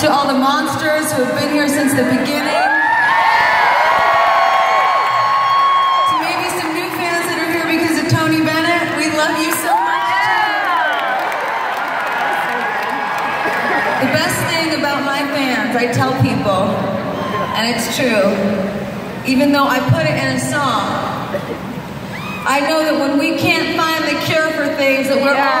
To all the monsters who have been here since the beginning. To maybe some new fans that are here because of Tony Bennett. We love you so much. The best thing about my fans, I tell people, and it's true, even though I put it in a song, I know that when we can't find the cure for things, that we're all